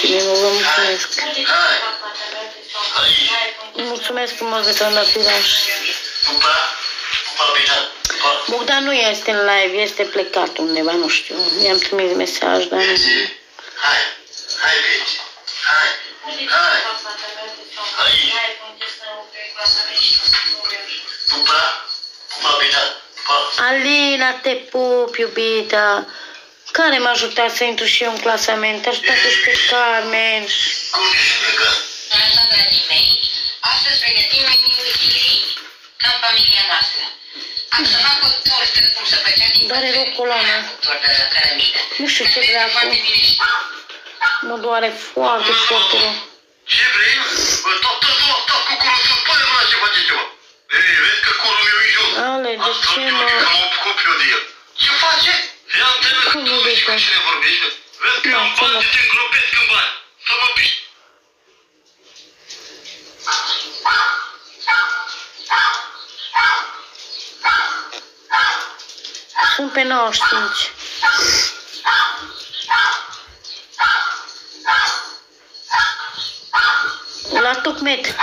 Timimo, vă mulțumesc. Mulțumesc frumos de că am dat filaj. Pupa, pupa bine. Pa. Bogdan nu este în live, este plecat undeva, nu știu. I-am trimis mesaj, dar nu... Bezi, hai, hai Bezi, hai, hai, pupa, pupa bine. Pa. Alina, te pup, iubita. Care m-a ajutat să intru și eu în clasament? Ajutat și pe Carmen. Cum ești plecat? Așa, dragii mei, astăzi pregătim meniul zilei ca în familia noastră. Am să fac o tortă, cum se făcea din Doare rău coloana. tortă cărămidă. Nu știu ce Dar vede dracu. foarte bine și Mă doare foarte, foarte rău. Ce vrei? Bă, Toată ziua asta cu curul să spune mâna ce face ceva. Ei, vezi că curul meu e jos. Ale, de Asta ce, e mă? că mă ocup eu de el. Cu vezi? cine vorbești. bă. Vezi că Da, eu am ce bani mă- și te îngropesc în bani. Să mă piși. Sunt pe 95. La Tucmet.